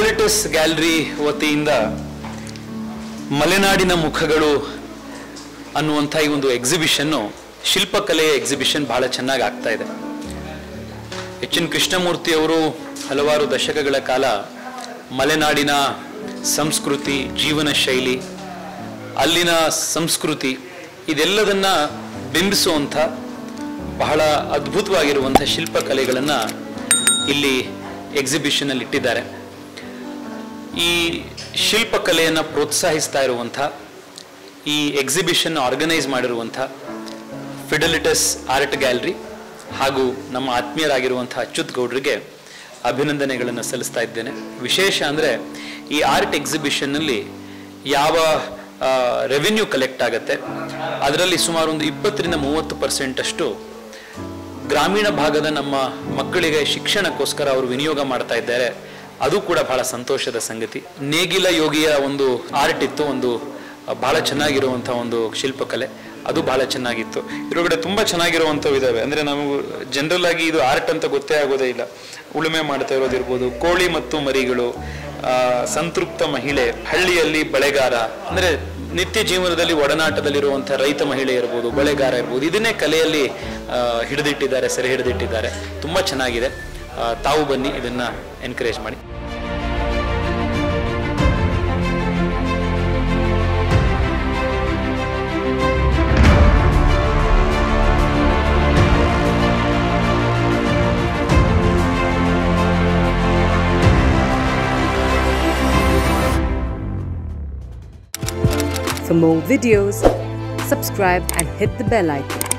ಫಿಡಲಿಟಸ್ gallery ವತಿಯಿಂದ ಮಲೆನಾಡಿನ ಮುಖಗಳು ಅನ್ನುವಂಥ ಈ ಒಂದು ಎಕ್ಸಿಬಿಷನ್ನು ಶಿಲ್ಪಕಲೆಯ ಎಕ್ಸಿಬಿಷನ್ ಬಹಳ ಚೆನ್ನಾಗಿ ಆಗ್ತಾ ಇದೆ. ಎಚ್ ಎನ್ ಕೃಷ್ಣಮೂರ್ತಿ ಅವರು ಹಲವಾರು ದಶಕಗಳ ಕಾಲ ಮಲೆನಾಡಿನ ಸಂಸ್ಕೃತಿ, ಜೀವನ ಶೈಲಿ, ಅಲ್ಲಿನ ಸಂಸ್ಕೃತಿ, ಇದೆಲ್ಲದನ್ನ ಬಿಂಬಿಸುವಂಥ, ಬಹಳ ಅದ್ಭುತವಾಗಿರುವಂಥ ಶಿಲ್ಪಕಲೆಗಳನ್ನು ಇಲ್ಲಿ ಎಕ್ಸಿಬಿಷನಲ್ಲಿ ಇಟ್ಟಿದ್ದಾರೆ ಈ ಶಿಲ್ಪಕಲೆಯನ್ನು ಪ್ರೋತ್ಸಾಹಿಸ್ತಾ ಇರುವಂಥ, ಈ ಎಕ್ಸಿಬಿಷನ್ ಆರ್ಗನೈಸ್ ಮಾಡಿರುವಂಥ ಫಿಡಲಿಟಸ್ ಆರ್ಟ್ ಗ್ಯಾಲರಿ ಹಾಗೂ ನಮ್ಮ ಆತ್ಮೀಯರಾಗಿರುವಂಥ ಅಚ್ಯುತ್ ಗೌಡ್ರಿಗೆ ಅಭಿನಂದನೆಗಳನ್ನು ಸಲ್ಲಿಸ್ತಾ ಇದ್ದೇನೆ. ವಿಶೇಷ ಅಂದರೆ ಈ ಆರ್ಟ್ ಎಕ್ಸಿಬಿಷನ್ನಲ್ಲಿ ಯಾವ ರೆವಿನ್ಯೂ ಕಲೆಕ್ಟ್ ಆಗುತ್ತೆ, ಅದರಲ್ಲಿ ಸುಮಾರು ಒಂದು ಇಪ್ಪತ್ತರಿಂದ ಮೂವತ್ತು ಪರ್ಸೆಂಟಷ್ಟು ಗ್ರಾಮೀಣ ಭಾಗದ ನಮ್ಮ ಮಕ್ಕಳಿಗೆ ಶಿಕ್ಷಣಕ್ಕೋಸ್ಕರ ಅವರು ವಿನಿಯೋಗ ಮಾಡ್ತಾ ಇದ್ದಾರೆ. ಅದು ಕೂಡ ಬಹಳ ಸಂತೋಷದ ಸಂಗತಿ. ನೇಗಿಲ ಯೋಗಿಯ ಒಂದು ಆರ್ಟ್ ಇತ್ತು, ಒಂದು ಬಹಳ ಚೆನ್ನಾಗಿರುವಂಥ ಒಂದು ಶಿಲ್ಪಕಲೆ. ಅದು ಬಹಳ ಚೆನ್ನಾಗಿತ್ತು. ಇದ್ರೊಳಗಡೆ ತುಂಬ ಚೆನ್ನಾಗಿರುವಂಥವು ಇದಾವೆ. ಅಂದ್ರೆ ನಮಗೂ ಜನರಲ್ ಆಗಿ ಇದು ಆರ್ಟ್ ಅಂತ ಗೊತ್ತೇ ಆಗೋದೇ ಇಲ್ಲ. ಉಳುಮೆ ಮಾಡ್ತಾ ಇರೋದಿರ್ಬೋದು, ಕೋಳಿ ಮತ್ತು ಮರಿಗಳು ಸಂತೃಪ್ತ ಮಹಿಳೆ, ಹಳ್ಳಿಯಲ್ಲಿ ಬಳೆಗಾರ, ಅಂದ್ರೆ ನಿತ್ಯ ಜೀವನದಲ್ಲಿ ಒಡನಾಟದಲ್ಲಿರುವಂಥ ರೈತ ಮಹಿಳೆ ಇರ್ಬೋದು, ಬಳೆಗಾರ ಇರ್ಬೋದು, ಇದನ್ನೇ ಕಲೆಯಲ್ಲಿ ಹಿಡಿದಿಟ್ಟಿದ್ದಾರೆ, ಸೆರೆ ಹಿಡಿದಿಟ್ಟಿದ್ದಾರೆ. ತುಂಬಾ ಚೆನ್ನಾಗಿದೆ. ತಾವು ಬನ್ನಿ, ಇದನ್ನ ಎನ್ಕರೇಜ್ ಮಾಡಿ. For more videos, subscribe and hit the bell icon.